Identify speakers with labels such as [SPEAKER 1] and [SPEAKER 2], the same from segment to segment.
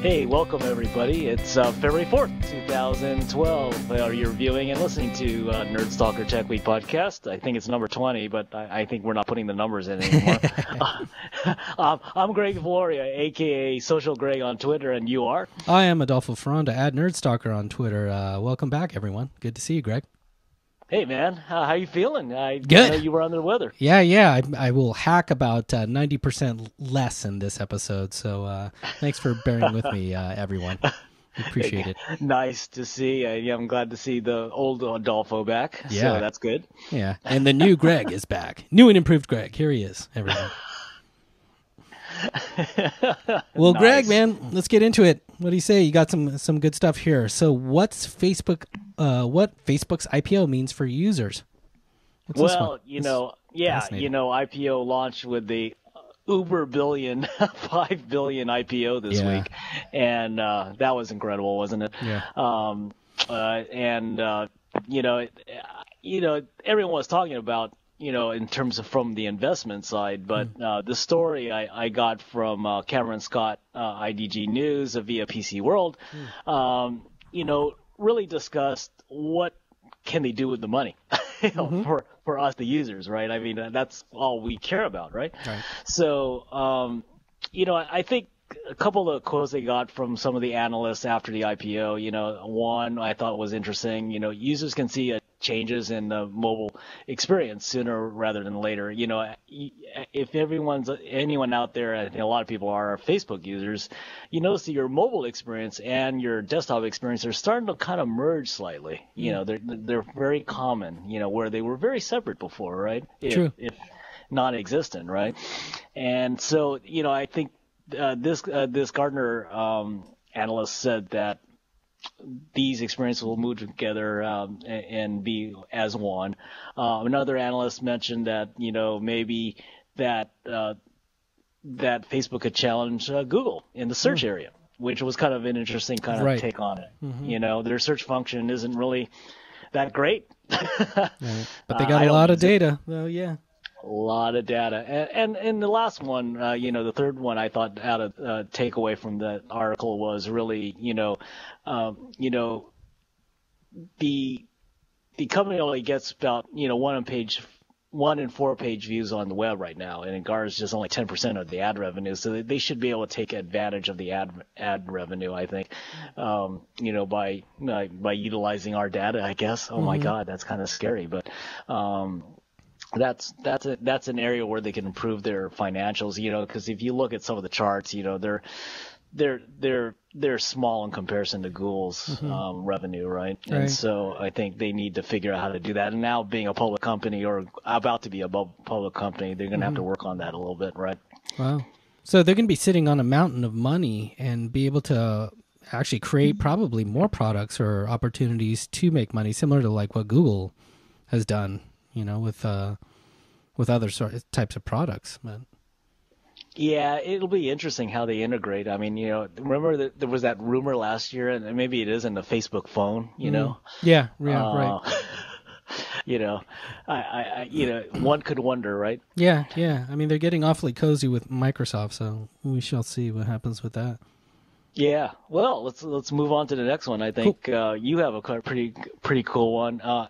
[SPEAKER 1] Hey, welcome everybody. It's uh, February 4th, 2012. Uh, you're viewing and listening to uh, Nerd Stalker Tech Week podcast. I think it's number 20, but I, I think we're not putting the numbers in anymore. um, I'm Greg Valoria, aka Social Greg on Twitter, and you are?
[SPEAKER 2] I am Adolfo Ferranda at Nerd Stalker on Twitter. Uh, welcome back, everyone. Good to see you, Greg.
[SPEAKER 1] Hey man, how, how you feeling? I,
[SPEAKER 2] Good.
[SPEAKER 1] Know you were under the weather.
[SPEAKER 2] Yeah, yeah. I, I will hack about uh, ninety percent less in this episode. So uh, thanks for bearing with me, uh, everyone. Appreciate it.
[SPEAKER 1] Nice to see. Uh, yeah, I'm glad to see the old Adolfo back.
[SPEAKER 2] Yeah.
[SPEAKER 1] so that's good.
[SPEAKER 2] Yeah, and the new Greg is back. New and improved Greg. Here he is, everyone. Well, Greg, man, let's get into it. What do you say? You got some some good stuff here. So, what's Facebook? Uh, what Facebook's IPO means for users? What's
[SPEAKER 1] Well, you know, yeah, you know, IPO launched with the uber billion, five billion IPO this
[SPEAKER 2] Yeah.
[SPEAKER 1] week, and uh, that was incredible, wasn't it?
[SPEAKER 2] Yeah.
[SPEAKER 1] Um, uh, and uh, you know, it, you know, everyone was talking about. You know, in terms of from the investment side, but uh, the story I, I got from uh, Cameron Scott, uh, IDG News via PC World,
[SPEAKER 2] Hmm.
[SPEAKER 1] um, you know, really discussed what can they do with the money you know,
[SPEAKER 2] Mm-hmm.
[SPEAKER 1] for for us the users right i mean that's all we care about right,
[SPEAKER 2] Right.
[SPEAKER 1] so um you know I, I think a couple of quotes they got from some of the analysts after the ipo you know one i thought was interesting you know users can see uh, changes in the mobile experience sooner rather than later. You know if everyone's anyone out there think a lot of people are facebook users you notice that your mobile experience and your desktop experience are starting to kind of merge slightly. You know they're they're very common you know where they were very separate before right? If,
[SPEAKER 2] True.
[SPEAKER 1] if non-existent right? And so you know i think uh, this uh, this Gartner um, analyst said that these experiences will move together um, and, be as one. Uh, another analyst mentioned that you know maybe that uh, that Facebook could challenge uh, Google in the search area, which was kind of an interesting kind of
[SPEAKER 2] Right.
[SPEAKER 1] take on it. You know, their search function isn't really that great.
[SPEAKER 2] Right. But they
[SPEAKER 1] Uh,
[SPEAKER 2] got a lot of
[SPEAKER 1] it.
[SPEAKER 2] data. Well, yeah.
[SPEAKER 1] A lot of data, and and, and the last one, uh, you know, the third one I thought out of uh, takeaway from the article was really, you know, um, you know, the the company only gets about you know one on page one in four page views on the web right now, and it garners just only ten percent of the ad revenue. So they- they should be able to take advantage of the ad ad revenue. I think, um, you know, by by by utilizing our data. I guess. Oh my God, that's kind of scary, but. Um, that's that's a, that's an area where they can improve their financials, you know, because if you look at some of the charts, you know, they're they're they're they're small in comparison to Google's mm-hmm. um, revenue, right?
[SPEAKER 2] Right.
[SPEAKER 1] And so I think they need to figure out how to do that. And now being a public company or about to be a public company, they're going to have to mm-hmm. work on that a little bit, right?
[SPEAKER 2] Wow. So they're going to be sitting on a mountain of money and be able to actually create mm-hmm. probably more products or opportunities to make money, similar to like what Google has done, you know, with uh, with other sort of types of products. But
[SPEAKER 1] Yeah, it'll be interesting how they integrate. I mean, you know, remember that there was that rumor last year, and maybe it is in the Facebook phone, you know.
[SPEAKER 2] yeah, yeah,
[SPEAKER 1] Uh,
[SPEAKER 2] right.
[SPEAKER 1] you know, I, I, you know, one could wonder, right?
[SPEAKER 2] Yeah, yeah. I mean, they're getting awfully cozy with Microsoft, so we shall see what happens with that.
[SPEAKER 1] Yeah. Well, let's let's move on to the next one. I think uh, you have a pretty pretty cool one. Uh,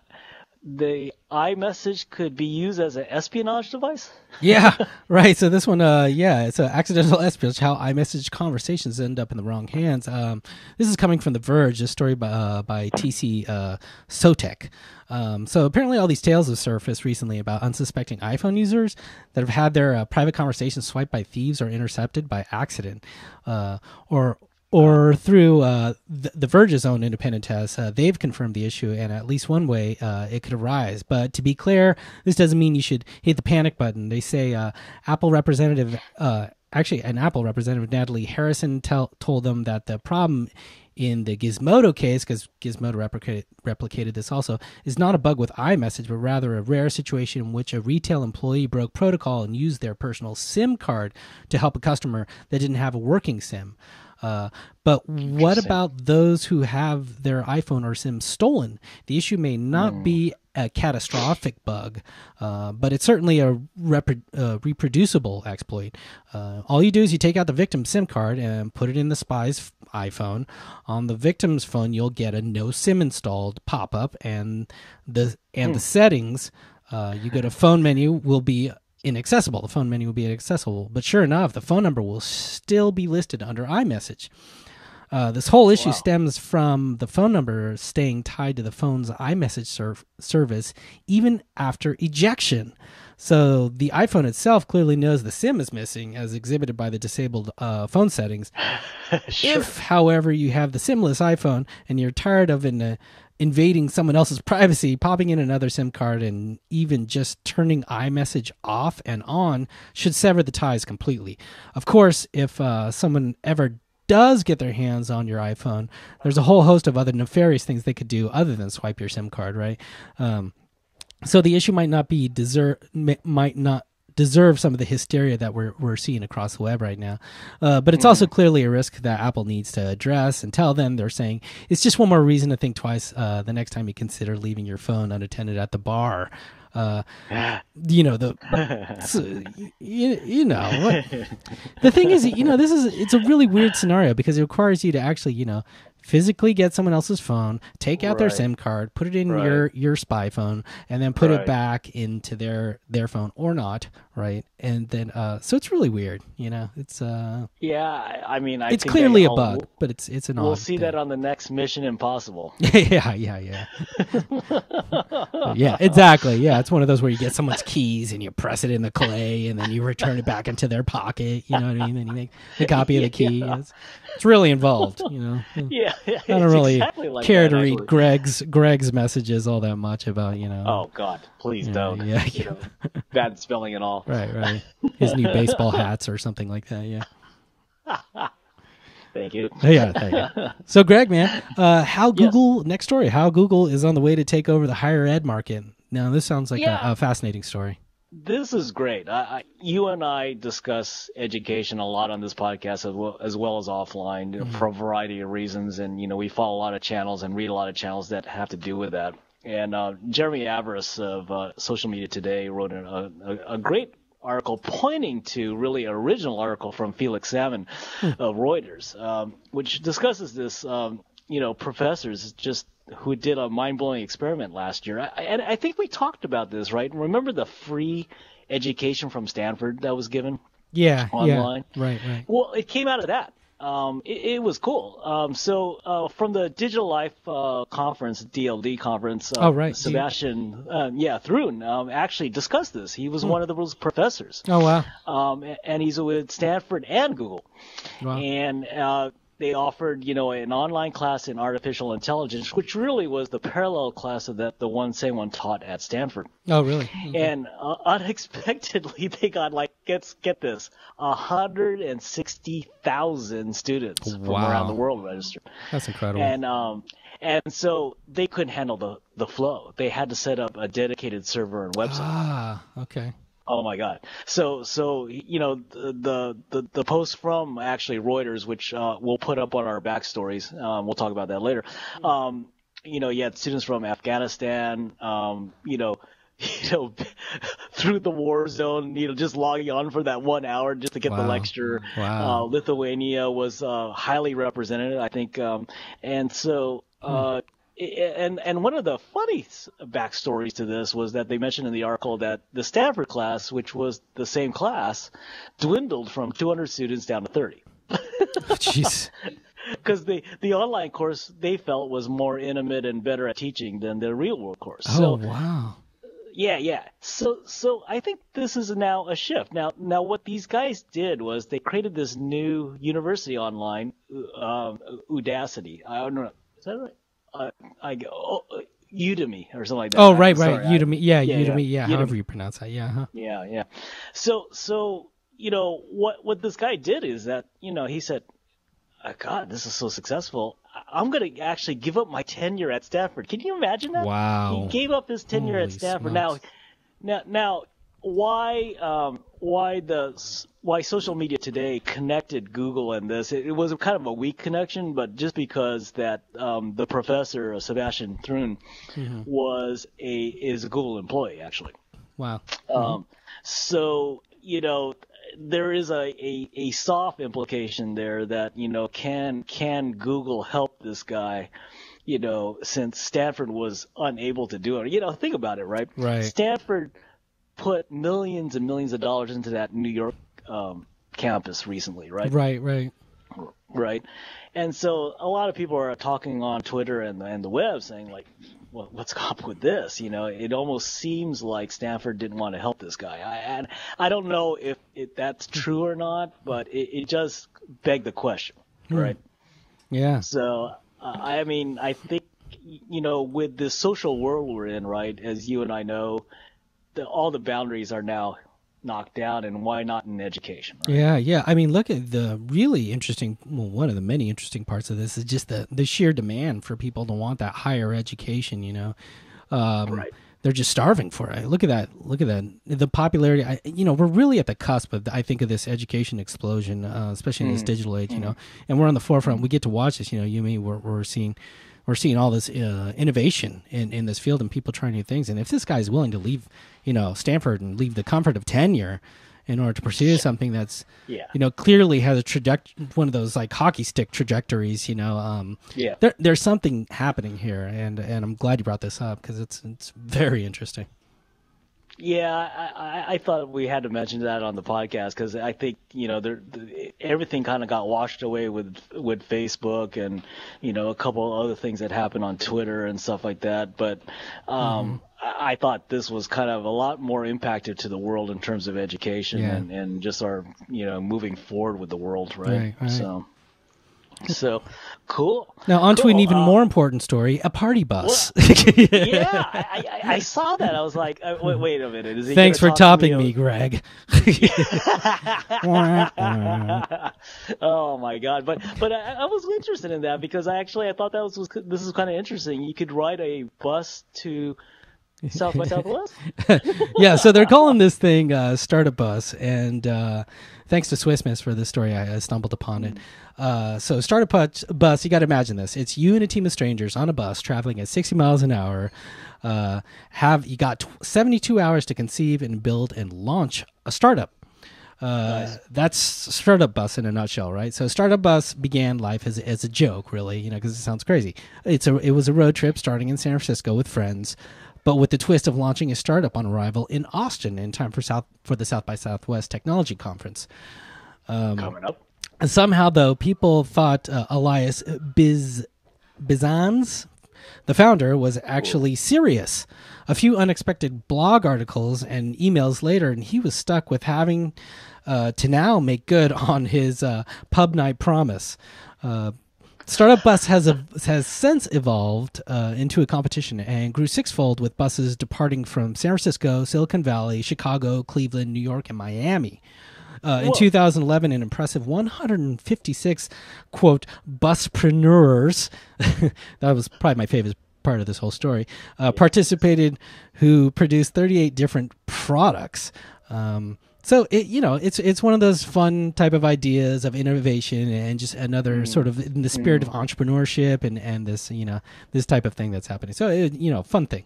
[SPEAKER 1] the iMessage could be used as an espionage device.
[SPEAKER 2] Yeah, right. So this one, uh, yeah, it's an accidental espionage. How iMessage conversations end up in the wrong hands. Um, this is coming from The Verge, a story by uh, by TC uh, Sottek. Um, so apparently, all these tales have surfaced recently about unsuspecting iPhone users that have had their uh, private conversations swiped by thieves or intercepted by accident, uh, or or through uh, the, the Verge's own independent tests, uh, they've confirmed the issue, and at least one way uh, it could arise. But to be clear, this doesn't mean you should hit the panic button. They say uh, Apple representative, uh, actually, an Apple representative, Natalie Harrison, tell, told them that the problem in the Gizmodo case, because Gizmodo replicated, replicated this also, is not a bug with iMessage, but rather a rare situation in which a retail employee broke protocol and used their personal SIM card to help a customer that didn't have a working SIM. Uh, but what about those who have their iPhone or SIM stolen? The issue may not be a catastrophic bug, uh, but it's certainly a repro- uh, reproducible exploit. Uh, all you do is you take out the victim's SIM card and put it in the spy's iPhone. On the victim's phone, you'll get a no SIM installed pop up, and the and hmm. the settings. Uh, you go to phone menu will be inaccessible. The phone menu will be inaccessible, but sure enough, the phone number will still be listed under iMessage. Uh, this whole issue wow. stems from the phone number staying tied to the phone's iMessage serv- service even after ejection. So the iPhone itself clearly knows the SIM is missing, as exhibited by the disabled uh, phone settings. sure. If, however, you have the SIMless iPhone and you're tired of in, uh, invading someone else's privacy, popping in another SIM card, and even just turning iMessage off and on should sever the ties completely. Of course, if uh, someone ever does get their hands on your iPhone, there's a whole host of other nefarious things they could do other than swipe your SIM card, right? Um, so the issue might not be deserve might not deserve some of the hysteria that we're we're seeing across the web right now. Uh, but it's mm-hmm. also clearly a risk that Apple needs to address and tell them they're saying it's just one more reason to think twice uh, the next time you consider leaving your phone unattended at the bar uh, you know the you, you know the thing is you know this is it's a really weird scenario because it requires you to actually you know physically get someone else's phone, take out right. their SIM card, put it in right. your your spy phone, and then put right. it back into their their phone or not, right? And then uh, so it's really weird, you know. It's uh
[SPEAKER 1] yeah, I mean, I
[SPEAKER 2] it's clearly a bug, but it's it's an.
[SPEAKER 1] We'll see
[SPEAKER 2] thing.
[SPEAKER 1] that on the next Mission Impossible.
[SPEAKER 2] yeah, yeah, yeah, yeah. Exactly. Yeah, it's one of those where you get someone's keys and you press it in the clay, and then you return it back into their pocket. You know what I mean? Then you make a copy of the key. Yeah. It's, it's really involved, you know.
[SPEAKER 1] Yeah,
[SPEAKER 2] I don't really
[SPEAKER 1] exactly like
[SPEAKER 2] care
[SPEAKER 1] that,
[SPEAKER 2] to
[SPEAKER 1] actually.
[SPEAKER 2] read Greg's Greg's messages all that much about you know.
[SPEAKER 1] Oh God, please
[SPEAKER 2] yeah,
[SPEAKER 1] don't.
[SPEAKER 2] Yeah,
[SPEAKER 1] you know, bad spelling and all.
[SPEAKER 2] Right, right. His new baseball hats or something like that. Yeah.
[SPEAKER 1] Thank you.
[SPEAKER 2] Yeah, thank you. So, Greg, man, uh, how Google yes. next story? How Google is on the way to take over the higher ed market. Now, this sounds like
[SPEAKER 1] yeah.
[SPEAKER 2] a, a fascinating story
[SPEAKER 1] this is great. I, I, you and I discuss education a lot on this podcast as well as, well as offline mm-hmm. for a variety of reasons. And, you know, we follow a lot of channels and read a lot of channels that have to do with that. And uh, Jeremy Averis of uh, Social Media Today wrote a, a, a, great article pointing to really original article from Felix Salmon hmm. of Reuters, um, which discusses this. Um, you know, professors just who did a mind blowing experiment last year. I, and I think we talked about this, right? Remember the free education from Stanford that was given?
[SPEAKER 2] Yeah,
[SPEAKER 1] online.
[SPEAKER 2] Yeah, right, right.
[SPEAKER 1] Well, it came out of that. Um, it, it, was cool. Um, so uh, from the Digital Life uh, conference, DLD conference, uh,
[SPEAKER 2] oh right,
[SPEAKER 1] Sebastian, uh, yeah, Thrun um, actually discussed this. He was hmm. one of those professors.
[SPEAKER 2] Oh wow.
[SPEAKER 1] Um, and he's with Stanford and Google. Wow. And uh, they offered, you know, an online class in artificial intelligence, which really was the parallel class of that the one same one taught at Stanford.
[SPEAKER 2] Oh, really? Mm-hmm.
[SPEAKER 1] And uh, unexpectedly, they got like get get this, hundred and sixty thousand students wow. from around the world registered.
[SPEAKER 2] That's incredible.
[SPEAKER 1] And um, and so they couldn't handle the the flow. They had to set up a dedicated server and website.
[SPEAKER 2] Ah, okay.
[SPEAKER 1] Oh my God! So so you know the the the post from actually Reuters, which uh, we'll put up on our backstories. Um, we'll talk about that later. Um, you know, you had students from Afghanistan. Um, you know. You know, through the war zone, you know, just logging on for that one hour just to get
[SPEAKER 2] wow.
[SPEAKER 1] the lecture.
[SPEAKER 2] Wow.
[SPEAKER 1] Uh, Lithuania was uh, highly represented, I think, um, and so uh, hmm and and one of the funny backstories to this was that they mentioned in the article that the Stanford class, which was the same class, dwindled from 200 students down to 30.
[SPEAKER 2] Jeez.
[SPEAKER 1] Because the the online course they felt was more intimate and better at teaching than the real world course.
[SPEAKER 2] Oh
[SPEAKER 1] so,
[SPEAKER 2] wow.
[SPEAKER 1] Yeah, yeah. So so I think this is now a shift. Now now what these guys did was they created this new university online, um, Udacity. I don't know. Is that right? Uh, I go oh, Udemy or something like that.
[SPEAKER 2] Oh, right, right,
[SPEAKER 1] sorry,
[SPEAKER 2] Udemy. yeah, yeah, Udemy. Yeah, Udemy. however you pronounce that. Yeah. Huh?
[SPEAKER 1] Yeah, yeah. So, so you know what what this guy did is that you know he said, oh, "God, this is so successful. I'm going to actually give up my tenure at Stanford." Can you imagine that?
[SPEAKER 2] Wow.
[SPEAKER 1] He gave up his tenure
[SPEAKER 2] Holy
[SPEAKER 1] at Stanford.
[SPEAKER 2] Smokes.
[SPEAKER 1] Now, now, now why um, why the why social media today connected Google and this it, it was kind of a weak connection, but just because that um, the professor Sebastian Thrun mm-hmm. was a is a Google employee actually.
[SPEAKER 2] Wow.
[SPEAKER 1] Mm-hmm. Um, so you know there is a, a, a soft implication there that you know can can Google help this guy you know, since Stanford was unable to do it. You know, think about it, right?
[SPEAKER 2] Right.
[SPEAKER 1] Stanford put millions and millions of dollars into that New York um, campus recently, right?
[SPEAKER 2] Right, right.
[SPEAKER 1] Right. And so a lot of people are talking on Twitter and, and the web saying, like, well, what's up with this? You know, it almost seems like Stanford didn't want to help this guy. I, and I don't know if, if that's true or not, but it, it just begged the question, hmm. right?
[SPEAKER 2] Yeah.
[SPEAKER 1] So uh, I mean, I think you know, with the social world we're in, right? As you and I know, the, all the boundaries are now knocked down, and why not in education?
[SPEAKER 2] Right? Yeah, yeah. I mean, look at the really interesting. Well, one of the many interesting parts of this is just the the sheer demand for people to want that higher education. You know,
[SPEAKER 1] um, right
[SPEAKER 2] they're just starving for it. Look at that. Look at that. The popularity. I, you know, we're really at the cusp of, I think, of this education explosion, uh, especially in this mm. digital age. You know, and we're on the forefront. We get to watch this. You know, you mean we're, we're seeing, we're seeing all this uh, innovation in, in this field and people trying new things. And if this guy is willing to leave, you know, Stanford and leave the comfort of tenure in order to pursue something that's
[SPEAKER 1] yeah.
[SPEAKER 2] you know clearly has a trajectory one of those like hockey stick trajectories you know um
[SPEAKER 1] yeah
[SPEAKER 2] there, there's something happening here and and i'm glad you brought this up because it's it's very interesting
[SPEAKER 1] yeah, I, I, thought we had to mention that on the podcast because I think you know there, everything kind of got washed away with with Facebook and you know a couple other things that happened on Twitter and stuff like that. But um, mm-hmm. I thought this was kind of a lot more impacted to the world in terms of education yeah. and, and just our, you know, moving forward with the world, right?
[SPEAKER 2] right, right.
[SPEAKER 1] So, so cool.
[SPEAKER 2] Now on
[SPEAKER 1] cool.
[SPEAKER 2] to an even uh, more important story: a party bus.
[SPEAKER 1] Well, yeah, I, I, I, saw that. I was like, uh, wait, wait, a minute. Is he
[SPEAKER 2] Thanks for topping
[SPEAKER 1] me,
[SPEAKER 2] me Greg.
[SPEAKER 1] oh my god! But but I, I, was interested in that because I actually I thought that was, was this is kind of interesting. You could ride a bus to South by Southwest.
[SPEAKER 2] yeah, so they're calling this thing uh, Startup Bus, and uh, thanks to Swiss Miss for this story, I, I stumbled upon it. Uh, so Startup Bus, you got to imagine this: it's you and a team of strangers on a bus traveling at 60 miles an hour. Uh, have you got 72 hours to conceive and build and launch a startup? Uh, nice. That's Startup Bus in a nutshell, right? So Startup Bus began life as, as a joke, really, you know, because it sounds crazy. It's a it was a road trip starting in San Francisco with friends but with the twist of launching a startup on arrival in Austin in time for South for the South by Southwest Technology Conference.
[SPEAKER 1] Um, Coming up.
[SPEAKER 2] Somehow, though, people thought uh, Elias Biz Bizannes, the founder, was actually serious. A few unexpected blog articles and emails later, and he was stuck with having uh, to now make good on his uh, pub night promise. Uh, Startup Bus has a, has since evolved uh, into a competition and grew sixfold with buses departing from San Francisco, Silicon Valley, Chicago, Cleveland, New York, and Miami. Uh, in 2011, an impressive 156 quote buspreneurs that was probably my favorite part of this whole story uh, participated who produced 38 different products. Um, so it you know it's it's one of those fun type of ideas of innovation and just another mm. sort of in the spirit mm. of entrepreneurship and and this you know this type of thing that's happening. So it, you know, fun thing.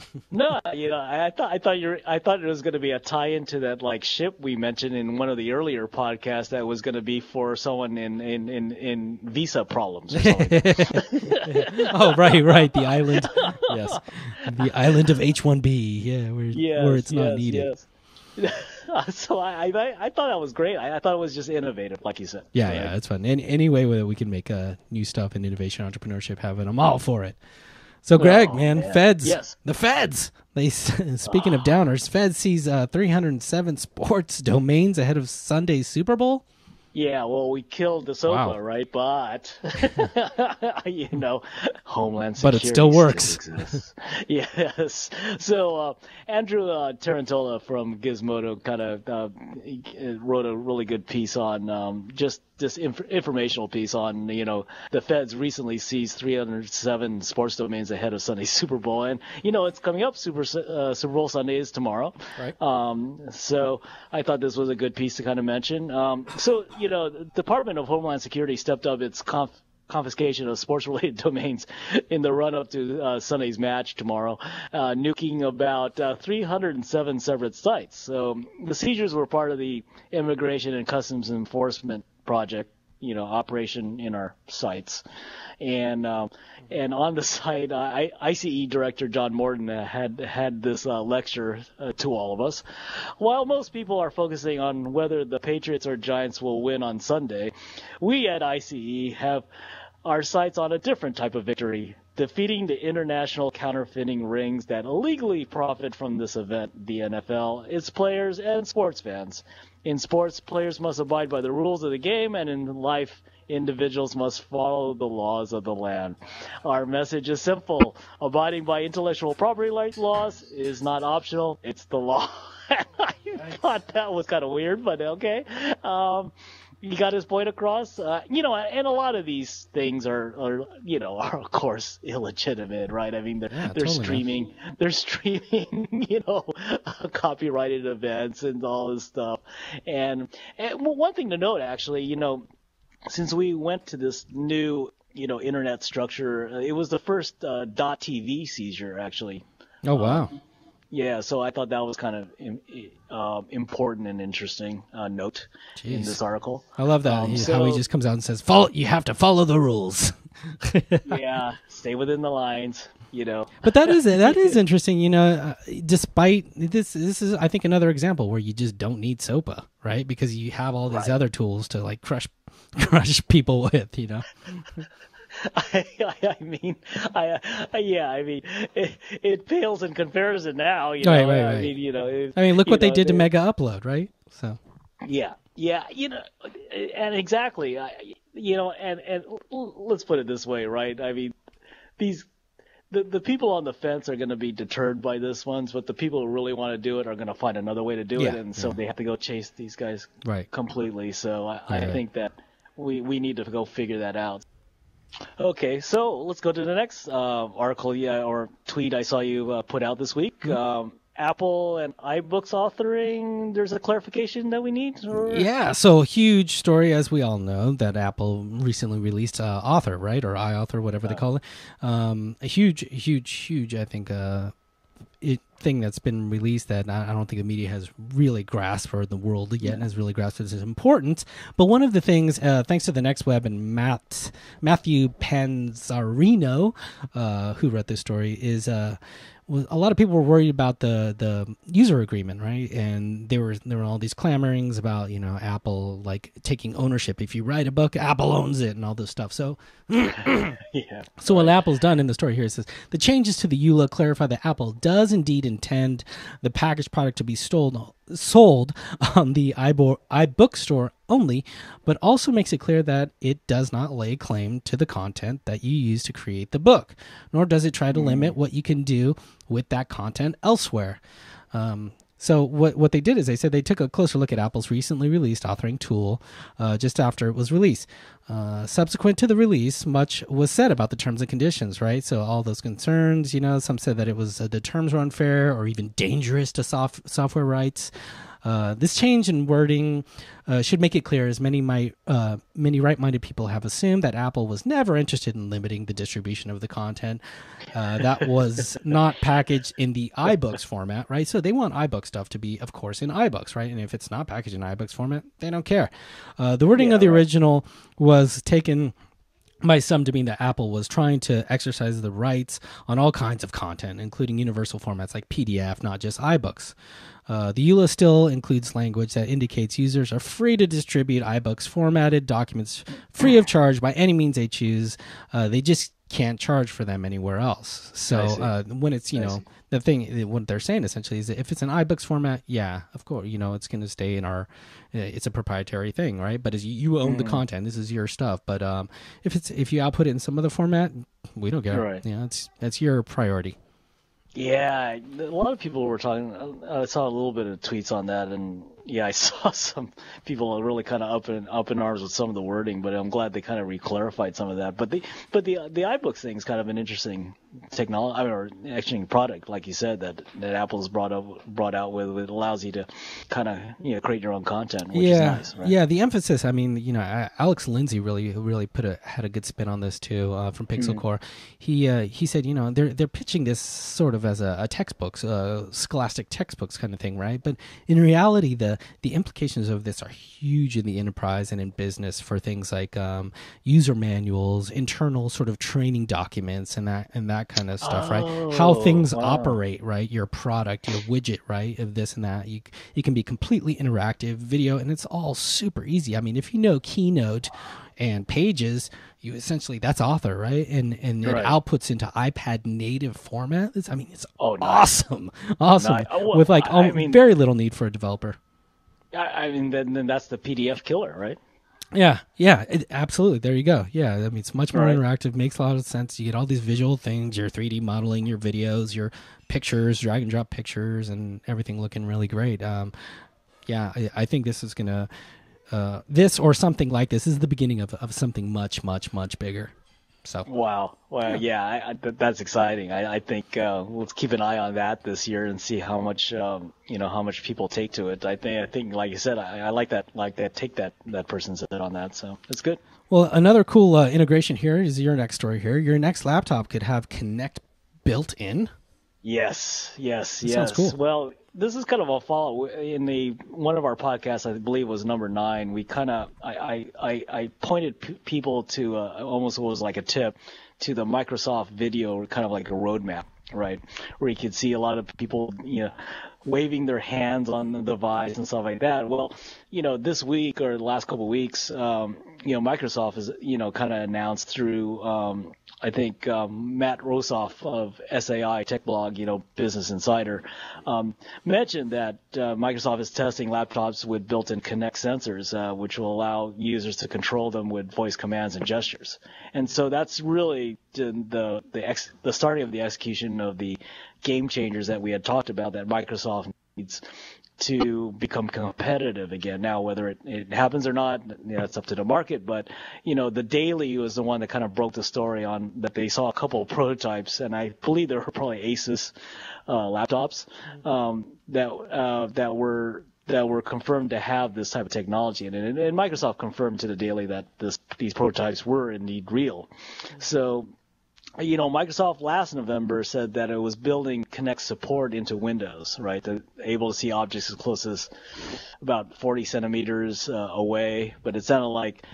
[SPEAKER 1] no, you know, I thought I thought you I thought it was going to be a tie into that like ship we mentioned in one of the earlier podcasts that was going to be for someone in in in, in visa problems.
[SPEAKER 2] oh, right, right, the island. Yes, the island of H one B. Yeah, where yes, where it's not yes, needed.
[SPEAKER 1] Yes. so I, I, I thought that was great. I, I, thought it was just innovative, like you said.
[SPEAKER 2] Yeah, right? yeah, it's fun. Any, any way that we can make uh, new stuff and innovation entrepreneurship happen, I'm all for it. So, Greg, oh, man, man, Feds,
[SPEAKER 1] yes.
[SPEAKER 2] the Feds. They speaking oh. of downers, Feds sees uh, 307 sports domains ahead of Sunday's Super Bowl.
[SPEAKER 1] Yeah, well, we killed the SOPA, wow. right? But you know, Homeland Security.
[SPEAKER 2] But it still works.
[SPEAKER 1] Still yes. So uh, Andrew uh, Tarantola from Gizmodo kind of uh, wrote a really good piece on um, just this inf- informational piece on you know the Feds recently seized 307 sports domains ahead of Sunday's Super Bowl, and you know it's coming up. Super uh, Super Bowl Sunday is tomorrow,
[SPEAKER 2] right?
[SPEAKER 1] Um, so I thought this was a good piece to kind of mention. Um, so you know, the Department of Homeland Security stepped up its conf- confiscation of sports-related domains in the run-up to uh, Sunday's match tomorrow, uh, nuking about uh, 307 separate sites. So the seizures were part of the Immigration and Customs Enforcement project, you know, operation in our sites, and um, and on the site, I, ICE Director John Morton had had this uh, lecture uh, to all of us. While most people are focusing on whether the Patriots or Giants will win on Sunday, we at ICE have our sights on a different type of victory, defeating the international counterfeiting rings that illegally profit from this event, the NFL, its players, and sports fans. In sports, players must abide by the rules of the game, and in life, individuals must follow the laws of the land. Our message is simple abiding by intellectual property rights laws is not optional, it's the law. I thought that was kind of weird, but okay. Um, he got his point across. Uh, you know, and a lot of these things are, are, you know, are of course illegitimate, right? I mean, they're
[SPEAKER 2] Yeah,
[SPEAKER 1] they're
[SPEAKER 2] totally,
[SPEAKER 1] streaming, they're streaming, you know, copyrighted events and all this stuff. And, and one thing to note, actually, you know, since we went to this new, you know, internet structure, uh, it was the first uh, .tv seizure, actually.
[SPEAKER 2] Oh wow.
[SPEAKER 1] Yeah, so I thought that was kind of uh, important and interesting uh, note in this article.
[SPEAKER 2] I love that
[SPEAKER 1] Um,
[SPEAKER 2] he- how he just comes out and says, "Follow. You have to follow the rules."
[SPEAKER 1] yeah, stay within the lines, you know.
[SPEAKER 2] But that is that is interesting. You know, uh, despite this, this is I think another example where you just don't need SOPA, right? Because you have all these
[SPEAKER 1] Right.
[SPEAKER 2] other tools to like crush crush people with. You know.
[SPEAKER 1] I, I, I mean, I, I, yeah, I mean, it, it pales in comparison now. You know,
[SPEAKER 2] Right, right,
[SPEAKER 1] I
[SPEAKER 2] right.
[SPEAKER 1] mean, you know. It,
[SPEAKER 2] I mean, look what they did to
[SPEAKER 1] they-
[SPEAKER 2] Mega Upload, right? So
[SPEAKER 1] Yeah, yeah, you know, and exactly, I, you know, and and let's put it this way, right? I mean, these the the people on the fence are going to be deterred by this ones, but the people who really want to do it are going to find another way to do it,
[SPEAKER 2] Yeah,
[SPEAKER 1] and so they have to go chase these guys
[SPEAKER 2] right.
[SPEAKER 1] completely. So I, I
[SPEAKER 2] Right.
[SPEAKER 1] think that we we need to go figure that out. Okay, so let's go to the next uh, article, yeah, or tweet I saw you uh, put out this week.
[SPEAKER 2] Mm-hmm.
[SPEAKER 1] Um, Apple and iBooks authoring. There's a clarification that we need. Or...
[SPEAKER 2] Yeah, so huge story, as we all know, that Apple recently released uh, Author, right, or iAuthor, whatever they call it. Um, a huge, huge, huge, I think, uh, thing that's been released that I, don't think the media has really grasped, or the world yet has really grasped its important. But one of the things, uh, thanks to the Next Web and Matt Matthew Panzarino, uh, who wrote this story, is. Uh, a lot of people were worried about the the user agreement, right? And there were there were all these clamorings about you know Apple like taking ownership. If you write a book, Apple owns it, and all this stuff. So
[SPEAKER 1] Yeah.
[SPEAKER 2] so what Apple's done in the story here it says the changes to the EULA clarify that Apple does indeed intend the packaged product to be sold sold on the iBo- iBook store only, but also makes it clear that it does not lay claim to the content that you use to create the book, nor does it try to limit what you can do with that content elsewhere. Um, so what what they did is they said they took a closer look at Apple's recently released authoring tool uh, just after it was released. Uh, subsequent to the release, much was said about the terms and conditions, right? So all those concerns, you know, some said that it was uh, the terms were unfair or even dangerous to soft, software rights. Uh, this change in wording uh, should make it clear, as many might, uh, many right-minded people have assumed, that Apple was never interested in limiting the distribution of the content uh, that was not packaged in the iBooks format, right? So they want iBook stuff to be, of course, in iBooks, right? And if it's not packaged in iBooks format, they don't care. Uh, the wording
[SPEAKER 1] Yeah,
[SPEAKER 2] of the
[SPEAKER 1] right.
[SPEAKER 2] original was taken by some to mean that Apple was trying to exercise the rights on all kinds of content, including universal formats like PDF, not just iBooks. Uh, the EULA still includes language that indicates users are free to distribute iBooks formatted documents free of charge by any means they choose. Uh, they just can't charge for them anywhere else. So uh, when it's you
[SPEAKER 1] I
[SPEAKER 2] know
[SPEAKER 1] see.
[SPEAKER 2] the thing what they're saying essentially is that if it's an iBooks format, yeah, of course, you know it's going to stay in our. uh, It's a proprietary thing, right? But as you, own the content, this is your stuff. But um, if it's if you output it in some other format, we don't care.
[SPEAKER 1] Right.
[SPEAKER 2] Yeah, it's that's your priority.
[SPEAKER 1] Yeah, a lot of people were talking. I saw a little bit of tweets on that, and yeah, I saw some people really kind of up in up in arms with some of the wording, but I'm glad they kind of reclarified some of that. But the but the the iBooks thing is kind of an interesting technology I mean, or interesting product, like you said, that that Apple's brought up brought out with. It allows you to kind of you know create your own content, which
[SPEAKER 2] yeah,
[SPEAKER 1] is nice. Right?
[SPEAKER 2] yeah. The emphasis, I mean, you know, Alex Lindsay really really put a had a good spin on this too uh, from Pixel mm-hmm. Corps. He uh, he said, you know, they're they're pitching this sort of as a, a textbooks, uh, scholastic textbooks kind of thing, right? But in reality, the the implications of this are huge in the enterprise and in business for things like um, user manuals, internal sort of training documents, and that and that kind of stuff, oh, right? How things wow. operate, right? Your product, your widget, right? Of this and that, you it can be completely interactive video, and it's all super easy. I mean, if you know Keynote and Pages, you essentially that's author right and and right. it outputs into ipad native format it's, i mean it's oh, nice. awesome awesome nice. oh, well, with like I mean, very little need for a developer
[SPEAKER 1] I, mean, then, then that's the PDF killer, right?
[SPEAKER 2] Yeah, yeah, it, absolutely. There you go. Yeah, I mean, it's much more right. interactive. Makes a lot of sense. You get all these visual things, your 3D modeling, your videos, your pictures, drag and drop pictures, and everything looking really great. Um, yeah, I, I, think this is gonna, uh, this or something like this is the beginning of of something much, much, much bigger. So
[SPEAKER 1] wow, well, yeah, I, I, that's exciting. I, I think uh, let's keep an eye on that this year and see how much um, you know how much people take to it. I think I think like you said, I, I like that like that take that that person's head on that. So it's good.
[SPEAKER 2] Well, another cool uh, integration here is your next story here. Your next laptop could have Kinect built in.
[SPEAKER 1] Yes, yes, that yes. Cool. Well, this is kind of a follow in the one of our podcasts i believe was number nine. We kind of i i i pointed p- people to uh, almost was like a tip to the microsoft video kind of like a roadmap right? Where you could see a lot of people you know waving their hands on the device and stuff like that. Well you know this week or the last couple of weeks um, you know microsoft is you know kind of announced through um, I think um, Matt Rosoff of SAI Tech Blog, you know, Business Insider, um, mentioned that uh, Microsoft is testing laptops with built-in Kinect sensors, uh, which will allow users to control them with voice commands and gestures. And so that's really the the ex- the starting of the execution of the game changers that we had talked about that Microsoft needs to become competitive again. Now, whether it, it happens or not, you know, it's up to the market. But you know, the Daily was the one that kind of broke the story on that they saw a couple of prototypes, and I believe they were probably Asus uh, laptops um, that uh, that were that were confirmed to have this type of technology, and, and, and Microsoft confirmed to the Daily that this, these prototypes were indeed real. So you know, Microsoft last November said that it was building Kinect support into Windows, right? Able to see objects as close as about 40 centimeters uh, away, but it sounded like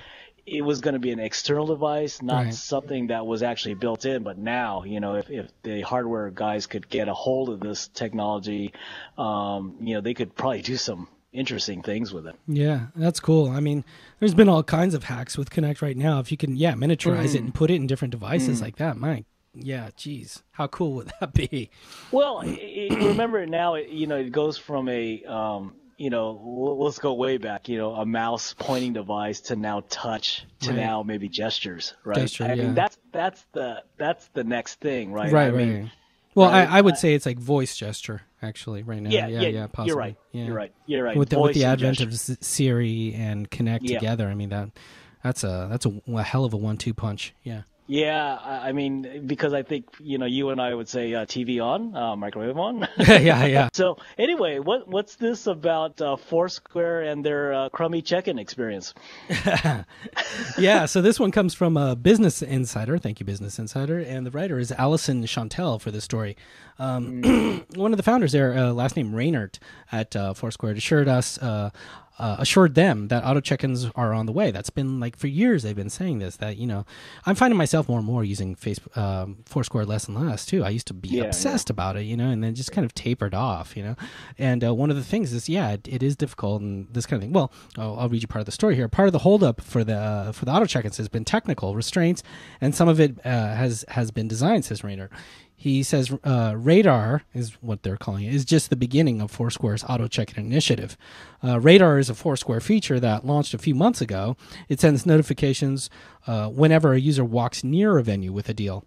[SPEAKER 1] it was going to be an external device, not right. something that was actually built in. But now, you know, if, if the hardware guys could get a hold of this technology, um, you know, they could probably do some interesting things with it.
[SPEAKER 2] Yeah, that's cool. I mean, there's been all kinds of hacks with Kinect right now. If you can, yeah, miniaturize mm. it and put it in different devices mm. like that, my yeah, geez, how cool would that be?
[SPEAKER 1] Well, it, remember now, it, you know, it goes from a, um, you know, let's go way back, you know, a mouse pointing device to now touch to right. now maybe gestures, right? Gesture, I yeah. mean, that's that's the that's the next thing, right?
[SPEAKER 2] Right,
[SPEAKER 1] I
[SPEAKER 2] right.
[SPEAKER 1] Mean,
[SPEAKER 2] well, right? I, I would say it's like voice gesture actually right now. Yeah, yeah, yeah, yeah possibly.
[SPEAKER 1] You're right.
[SPEAKER 2] Yeah.
[SPEAKER 1] You're right. You're right.
[SPEAKER 2] With the, with the advent of Siri and Kinect yeah. together, I mean that that's a that's a, a hell of a one-two punch. Yeah.
[SPEAKER 1] Yeah, I mean, because I think you know you and I would say uh, TV on, uh, microwave on.
[SPEAKER 2] yeah, yeah.
[SPEAKER 1] So anyway, what what's this about uh, Foursquare and their uh, crummy check-in experience?
[SPEAKER 2] yeah, so this one comes from a Business Insider. Thank you, Business Insider, and the writer is Alyson Shontell for this story. Um, mm. one of the founders there, uh, last name Rainert at uh, Foursquare, assured us uh, assured them that auto check-ins are on the way. That's been like for years they've been saying this. That you know, I'm finding myself more and more using Facebook, um, Foursquare less and less too. I used to be yeah, obsessed yeah. about it, you know, and then just kind of tapered off, you know. And uh, one of the things is, yeah, it, it is difficult and this kind of thing. Well, I'll, I'll, read you part of the story here. Part of the holdup for the uh, for the auto check-ins has been technical restraints, and some of it uh, has has been design, says Rainert. He says uh, radar is what they're calling it is just the beginning of Foursquare's auto check-in initiative. Uh, radar is a Foursquare feature that launched a few months ago. It sends notifications uh, whenever a user walks near a venue with a deal.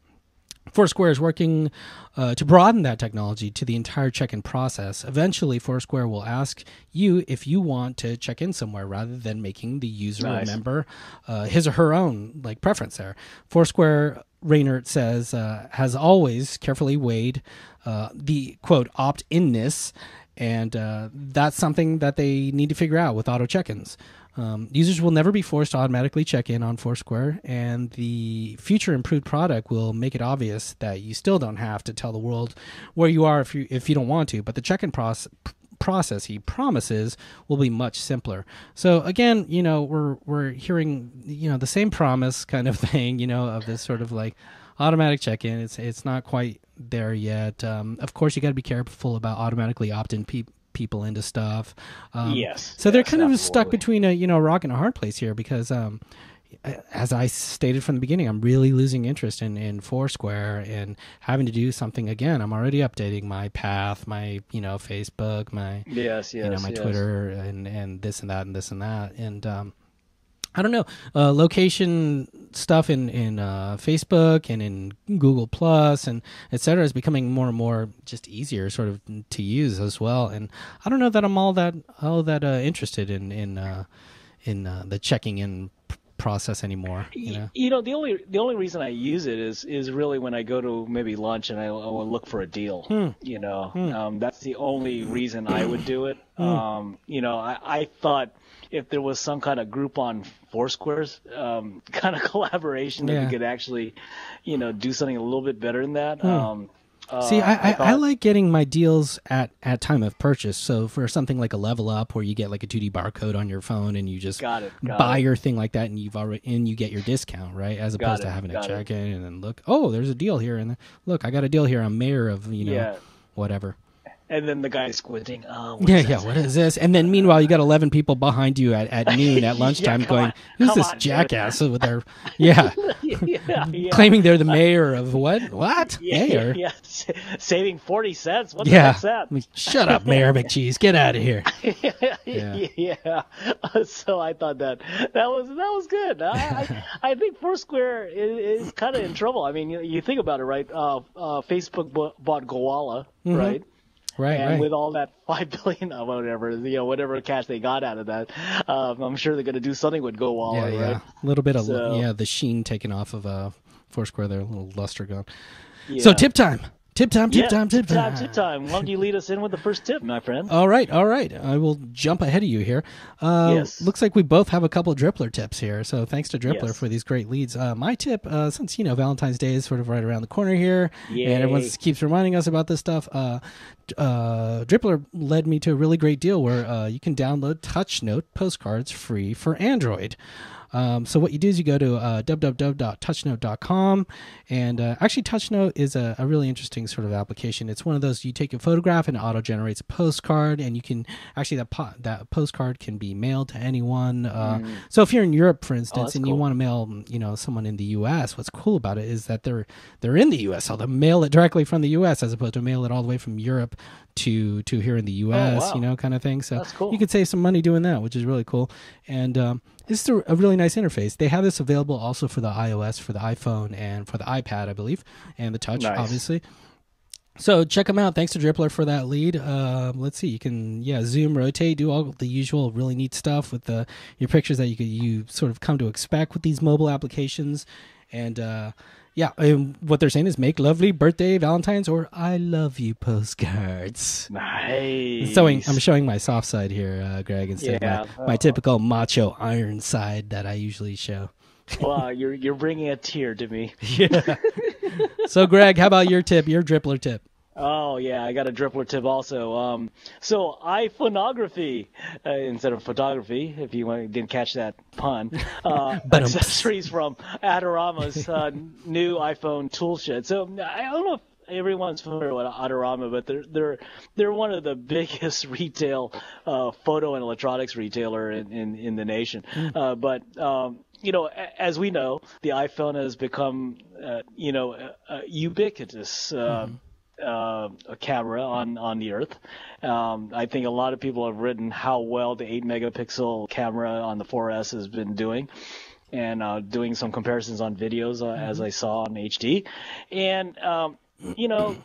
[SPEAKER 2] Foursquare is working uh, to broaden that technology to the entire check-in process. Eventually, Foursquare will ask you if you want to check in somewhere, rather than making the user
[SPEAKER 1] Nice.
[SPEAKER 2] remember uh, his or her own like preference. There, Foursquare Rainert says uh, has always carefully weighed uh, the quote opt-inness, and uh, that's something that they need to figure out with auto check-ins. Um, users will never be forced to automatically check in on Foursquare, and the future improved product will make it obvious that you still don't have to tell the world where you are if you if you don't want to. But the check-in process process he promises will be much simpler. So again, you know, we're we're hearing you know the same promise kind of thing, you know, of this sort of like automatic check-in. It's it's not quite there yet. Um, of course, you got to be careful about automatically opt-in pe- people into stuff. Um,
[SPEAKER 1] Yes,
[SPEAKER 2] So they're
[SPEAKER 1] yes,
[SPEAKER 2] kind of stuck between a you know a rock and a hard place here because um, as I stated from the beginning, I'm really losing interest in, in Foursquare and having to do something again. I'm already updating my path, my you know Facebook, my
[SPEAKER 1] Yes, yes,
[SPEAKER 2] you know my
[SPEAKER 1] yes.
[SPEAKER 2] Twitter, and and this and that and this and that, and um, I don't know uh, location stuff in in uh, Facebook and in Google Plus and etc. is becoming more and more just easier, sort of to use as well. And I don't know that I'm all that all that uh, interested in in uh, in uh, the checking in process anymore. You know.
[SPEAKER 1] You know, the only the only reason I use it is is really when I go to maybe lunch and I, I will look for a deal.
[SPEAKER 2] Hmm.
[SPEAKER 1] You know, um, that's the only reason I would do it. Um, you know, I, I thought if there was some kind of group on Foursquare's um, kind of collaboration that we could actually, you know, do something a little bit better than that. Um, uh,
[SPEAKER 2] See, I, I, I,
[SPEAKER 1] thought-
[SPEAKER 2] like getting my deals at, at time of purchase. So for something like a level up, where you get like a 2D barcode on your phone and you just
[SPEAKER 1] Got it, got
[SPEAKER 2] buy
[SPEAKER 1] it.
[SPEAKER 2] your thing like that, and you've already and you get your discount, right? As
[SPEAKER 1] Got
[SPEAKER 2] opposed
[SPEAKER 1] it,
[SPEAKER 2] to having to check in and then look, oh, there's a deal here, and look, I got a deal here. I'm mayor of you know
[SPEAKER 1] Yeah.
[SPEAKER 2] whatever.
[SPEAKER 1] And then the guy squinting. What's
[SPEAKER 2] Yeah, yeah. What is this? And then meanwhile, you got 11 people behind you at, at noon at lunchtime
[SPEAKER 1] come
[SPEAKER 2] going,
[SPEAKER 1] on,
[SPEAKER 2] "Who's this
[SPEAKER 1] on, dude."
[SPEAKER 2] jackass with their yeah,
[SPEAKER 1] yeah, yeah.
[SPEAKER 2] claiming they're the mayor of what? What
[SPEAKER 1] yeah,
[SPEAKER 2] mayor?
[SPEAKER 1] yeah, yeah. saving forty cents. What the
[SPEAKER 2] Yeah.
[SPEAKER 1] heck's that?
[SPEAKER 2] Shut up, Mayor McCheese. Get out of here.
[SPEAKER 1] yeah. yeah. So I thought that that was that was good. I I, I think Foursquare is, is kind of in trouble. I mean, you, you think about it, right? Uh, uh, Facebook bought Gowalla, right?
[SPEAKER 2] Right,
[SPEAKER 1] And
[SPEAKER 2] right.
[SPEAKER 1] with all that five billion or whatever, you know, whatever cash they got out of that, um, I'm sure they're going to do something with Gowalla,
[SPEAKER 2] yeah,
[SPEAKER 1] right?
[SPEAKER 2] yeah. A little bit of
[SPEAKER 1] So-
[SPEAKER 2] yeah, the sheen taken off of uh Foursquare there, a little luster gone.
[SPEAKER 1] Yeah.
[SPEAKER 2] So tip time. Tip time, tip
[SPEAKER 1] Yeah,
[SPEAKER 2] time, tip time,
[SPEAKER 1] tip time. Why don't you lead us in with the first tip, my friend?
[SPEAKER 2] All right, all right. I will jump ahead of you here. Uh,
[SPEAKER 1] Yes.
[SPEAKER 2] Looks like we both have a couple Drippler tips here. So thanks to Drippler
[SPEAKER 1] Yes.
[SPEAKER 2] for these great leads. Uh, my tip, uh, since you know Valentine's Day is sort of right around the corner here,
[SPEAKER 1] Yay.
[SPEAKER 2] and everyone keeps reminding us about this stuff. Uh, uh, Drippler led me to a really great deal where uh, you can download TouchNote postcards free for Android. Um, so what you do is you go to uh, www.touchnote.com, and uh, actually TouchNote is a, a really interesting sort of application. It's one of those you take a photograph and it auto generates a postcard, and you can actually that po- that postcard can be mailed to anyone. Uh, So if you're in Europe, for instance,
[SPEAKER 1] Mm. Oh,
[SPEAKER 2] and you want to mail you know someone in the U.S., what's cool about it is that they're they're in the U.S., so they'll mail it directly from the U.S. as opposed to mail it all the way from Europe to to here in the U.S.
[SPEAKER 1] Oh, wow.
[SPEAKER 2] You know, kind of thing. So
[SPEAKER 1] cool.
[SPEAKER 2] you could save some money doing that, which is really cool. And um, this is a, a really nice interface. They have this available also for the iOS, for the iPhone, and for the iPad, I believe, and the Touch,
[SPEAKER 1] Nice.
[SPEAKER 2] obviously. So check them out. Thanks to Drippler for that lead. Um, let's see. You can yeah zoom, rotate, do all the usual really neat stuff with the your pictures that you could you sort of come to expect with these mobile applications. And uh, yeah, and what they're saying is make lovely birthday, Valentine's, or I love you postcards.
[SPEAKER 1] Nice.
[SPEAKER 2] So I'm showing my soft side here, uh, Greg, instead
[SPEAKER 1] Yeah.
[SPEAKER 2] of my, my typical macho iron side that I usually show.
[SPEAKER 1] wow, you're you're bringing a tear to me.
[SPEAKER 2] Yeah. so, Greg, how about your tip, your drippler tip?
[SPEAKER 1] Oh yeah, I got a drippler tip also. Um, so iPhoneography uh, instead of photography, if you want- didn't catch that pun. Uh, accessories from Adorama's uh, new iPhone toolshed. So I don't know if everyone's familiar with Adorama, but they're they're they're one of the biggest retail uh, photo and electronics retailer in in, in the nation. Uh, but um, you know, as we know, the iPhone has become uh, you know a ubiquitous. Uh, uh, a camera on on the Earth. Um, I think a lot of people have written how well the eight megapixel camera on the 4S has been doing. and uh, doing some comparisons on videos uh, as I saw on HD, and um, you know.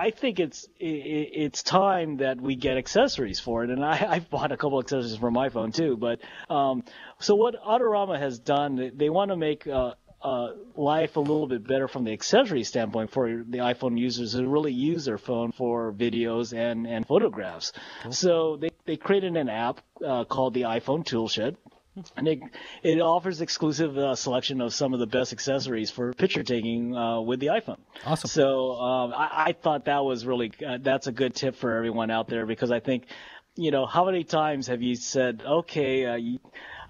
[SPEAKER 1] I think it's it's time that we get accessories for it, and I, I've bought a couple accessories for my phone too. But um, so what Adorama has done, they want to make uh, uh, life a little bit better from the accessory standpoint for the iPhone users who really use their phone for videos and, and photographs. Cool. So they, they created an app uh, called the iPhone Toolshed. And it, it offers exclusive uh, selection of some of the best accessories for picture taking uh, with the iPhone.
[SPEAKER 2] Awesome.
[SPEAKER 1] So um, I, I thought that was really uh, that's a good tip for everyone out there because I think, you know, how many times have you said, okay, uh, you,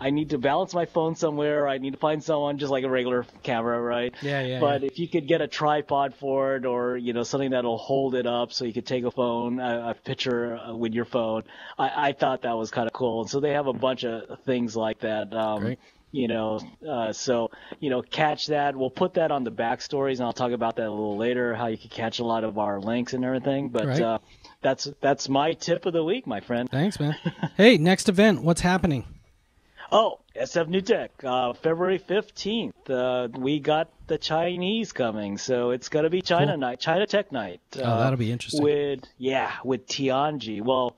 [SPEAKER 1] I need to balance my phone somewhere. I need to find someone just like a regular camera, right?
[SPEAKER 2] Yeah, yeah.
[SPEAKER 1] But
[SPEAKER 2] yeah.
[SPEAKER 1] if you could get a tripod for it, or you know something that'll hold it up, so you could take a phone, a, a picture uh, with your phone, I, I thought that was kind of cool. And so they have a bunch of things like that. Um,
[SPEAKER 2] Great
[SPEAKER 1] you know uh, so you know catch that we'll put that on the backstories and i'll talk about that a little later how you can catch a lot of our links and everything but
[SPEAKER 2] right. uh,
[SPEAKER 1] that's that's my tip of the week my friend
[SPEAKER 2] thanks man hey next event what's happening
[SPEAKER 1] Oh, SF New Tech, uh, February 15th. Uh, we got the Chinese coming, so it's going to be China cool. night, China Tech night.
[SPEAKER 2] Uh, oh, that'll be interesting.
[SPEAKER 1] With yeah, with Tianji. Well,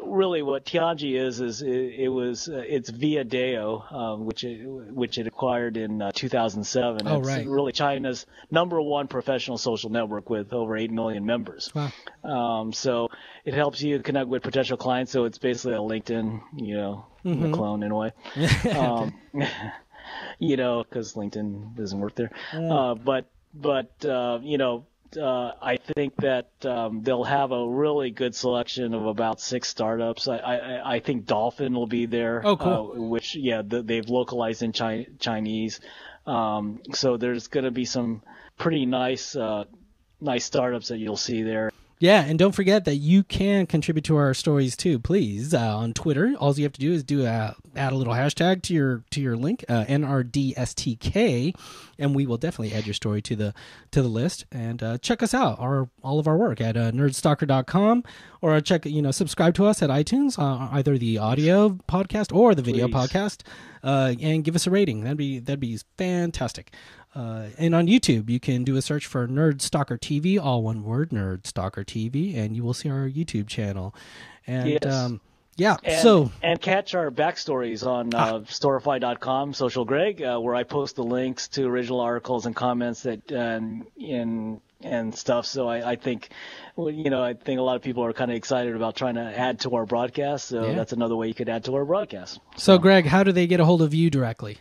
[SPEAKER 1] really, what Tianji is is it, it was uh, it's Viadeo, um, which it, which it acquired in uh, 2007.
[SPEAKER 2] Oh,
[SPEAKER 1] it's
[SPEAKER 2] right.
[SPEAKER 1] Really, China's number one professional social network with over eight million members.
[SPEAKER 2] Wow.
[SPEAKER 1] Um, so it helps you connect with potential clients. So it's basically a LinkedIn, you know,
[SPEAKER 2] mm-hmm.
[SPEAKER 1] clone in a way. um, you know, because LinkedIn doesn't work there. Uh, but but uh, you know, uh, I think that um, they'll have a really good selection of about six startups. I, I, I think Dolphin will be there.
[SPEAKER 2] Oh, cool.
[SPEAKER 1] Uh, which yeah, the, they've localized in Chi- Chinese. Um, so there's going to be some pretty nice uh, nice startups that you'll see there.
[SPEAKER 2] Yeah, and don't forget that you can contribute to our stories too. Please uh, on Twitter, all you have to do is do a, add a little hashtag to your to your link uh, NRDSTK, and we will definitely add your story to the to the list. And uh, check us out, our all of our work at uh, nerdstalker.com, or check you know subscribe to us at iTunes, uh, either the audio podcast or the video
[SPEAKER 1] Please.
[SPEAKER 2] podcast, uh, and give us a rating. That'd be that'd be fantastic. Uh, and on YouTube, you can do a search for Nerd Stalker TV, all one word, Nerd Stalker TV, and you will see our YouTube channel. And
[SPEAKER 1] Yes.
[SPEAKER 2] um, yeah,
[SPEAKER 1] And,
[SPEAKER 2] so
[SPEAKER 1] and catch our backstories on uh, Storify.com, Social Greg, uh, where I post the links to original articles and comments that and and and stuff. So I, I think, well, you know, I think a lot of people are kind of excited about trying to add to our broadcast. So
[SPEAKER 2] Yeah.
[SPEAKER 1] that's another way you could add to our broadcast.
[SPEAKER 2] so Greg, how do they get a hold of you directly?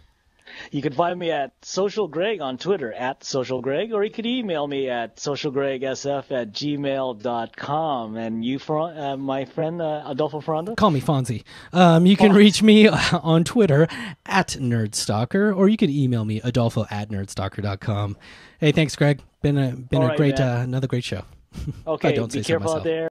[SPEAKER 1] You can find me at Social Greg on Twitter at Social Greg, or you could email me at socialgregsf at gmail.com. And you, uh, my friend uh, Adolfo Ferrando?
[SPEAKER 2] Call me Fonzie. Um, you can reach me on Twitter at Nerdstalker, or you can email me Adolfo at nerdstalker.com. Hey, thanks, Greg. Been a been
[SPEAKER 1] All
[SPEAKER 2] a
[SPEAKER 1] right,
[SPEAKER 2] great uh, another great show.
[SPEAKER 1] Okay,
[SPEAKER 2] don't
[SPEAKER 1] be
[SPEAKER 2] say so
[SPEAKER 1] careful
[SPEAKER 2] myself.
[SPEAKER 1] out there.